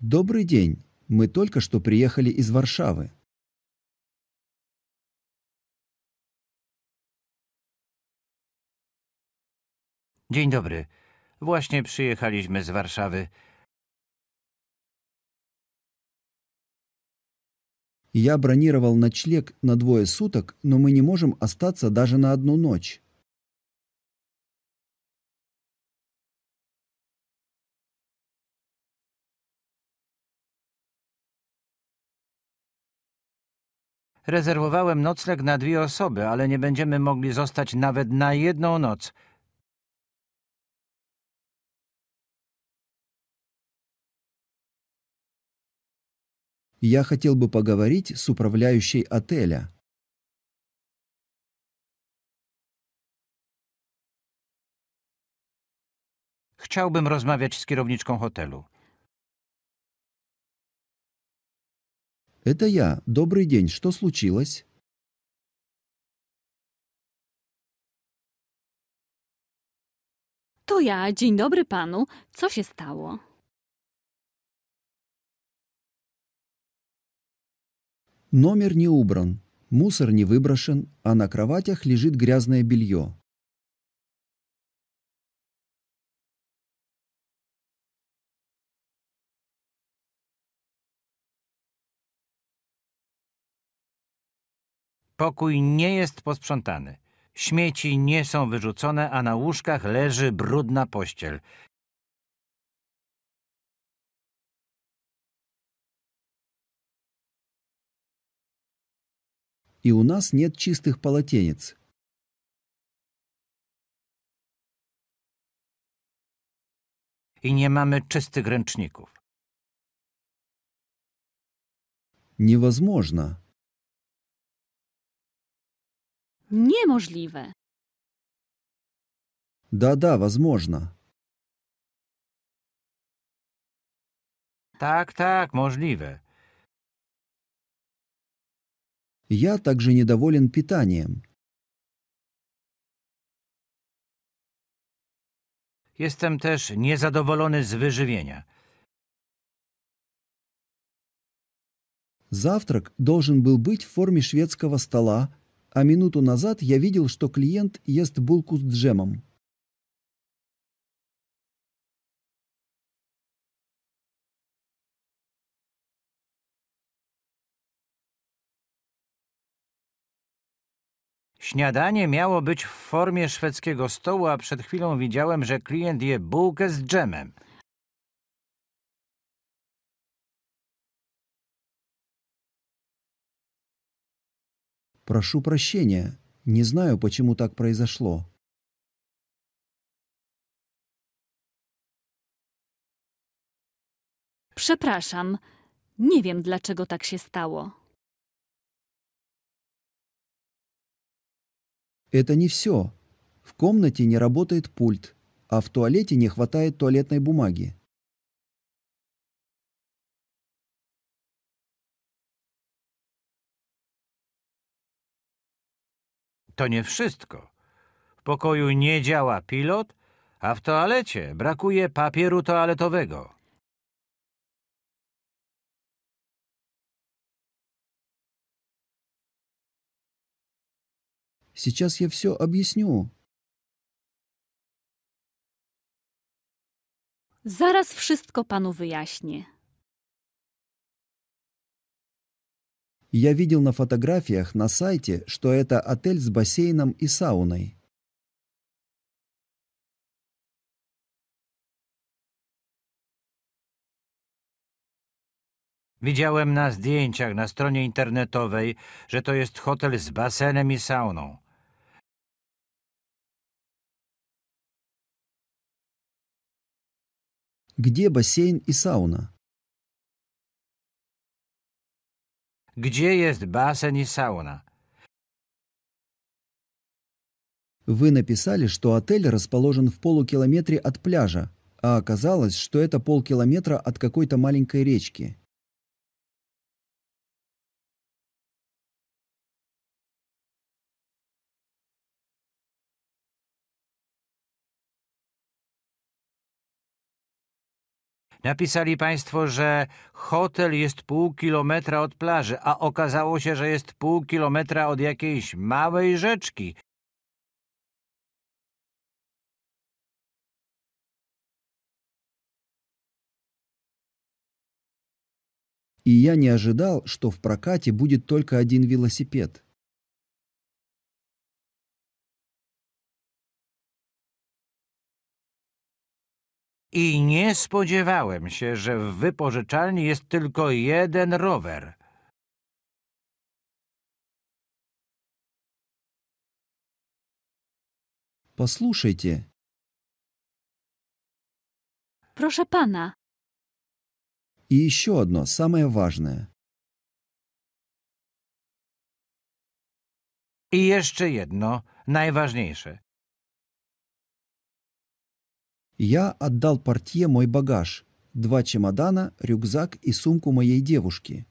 Добрый день. Мы только что приехали из Варшавы. Dzień dobry. Właśnie przyjechaliśmy z Warszawy. Я бронировал ночлег на двое суток, но мы не можем остаться даже на одну ночь. Rezerwowałem nocleg na dwie osoby, ale nie będziemy mogli zostać nawet na jedną noc. Я хотел бы поговорить с управляющей отеля. Chciałbym rozmawiać z kierowniczką hotelu. Это я. Добрый день. Что случилось? To ja, dzień dobry panu. Co się stało? Номер не убран, мусор не выброшен, а на кроватях лежит грязное белье. Pokój nie jest posprzątany. Śmieci nie są wyrzucone, a na łóżkach leży brudna pościel. И у нас нет чистых полотенец. I nie mamy czystych ręczników. Невозможно. Niemożliwe. Да-да, возможно. Tak, tak, możliwe. Я также недоволен питанием. Jestem też niezadowolony z wyżywienia. Завтрак должен был быть в форме шведского стола, а минуту назад я видел, что клиент ест булку с джемом. Śniadanie miało być w formie szwedzkiego stołu, a przed chwilą widziałem, że klient je bułkę z dżemem. Прошу прощения. Не знаю, почему так произошло. Przepraszam. Nie wiem, dlaczego tak się stało. Это не все. В комнате не работает пульт, а в туалете не хватает туалетной бумаги. To nie wszystko. W pokoju nie działa pilot, a w toalecie brakuje papieru toaletowego. Сейчас я все объясню. Zaraz wszystko panu wyjaśnię. Я видел на фотографиях на сайте, что это отель с бассейном и сауной. Widziałem na zdjęciach na stronie internetowej, że to jest hotel z basenem i sauną. Где бассейн и сауна? Gdzie jest basen i sauna? Вы написали, что отель расположен в полукилометре от пляжа, а оказалось, что это полкилометра от какой-то маленькой речки. Napisali państwo, że hotel jest pół kilometra od plaży, a okazało się, że jest pół kilometra od jakiejś małej rzeczki. И я не ожидал, что в прокате будет только один велосипед. I nie spodziewałem się, że w wypożyczalni jest tylko jeden rower. Послушайте, Proszę pana, и еще одно, самое важное. I jeszcze jedno, najważniejsze. Я отдал портье мой багаж, два чемодана, рюкзак и сумку моей девушки.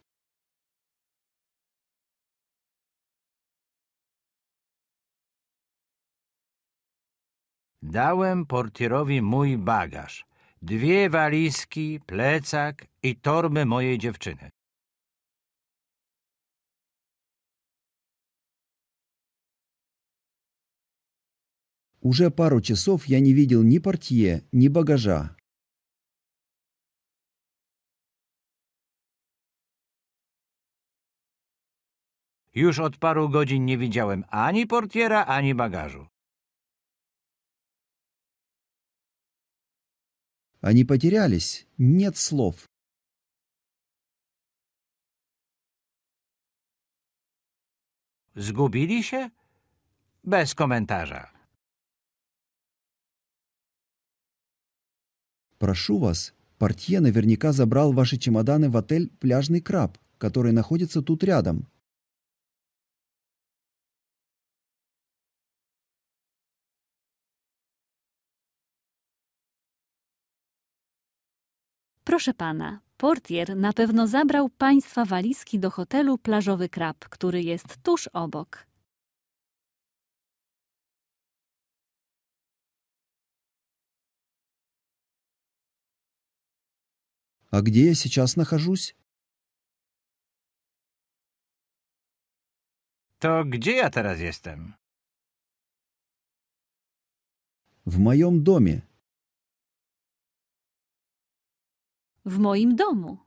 Dałem portierowi mój bagaż. Dwie walizki, plecak i torby mojej dziewczyny. Уже пару часов я не видел ни портье, ни багажа. Już od paru godzin nie widziałem ani portiera, ani bagażu. Они потерялись, нет слов. Zgubili się? Bez komentarza. Прошу вас, портье наверняка забрал ваши чемоданы в отель «Пляжный краб», который находится тут рядом. proszę pana, portier na pewno zabrał państwa walizki do hotelu Plażowy Krab, który jest tuż obok. А где я сейчас нахожусь? To gdzie ja teraz jestem? В моем доме. W moim domu.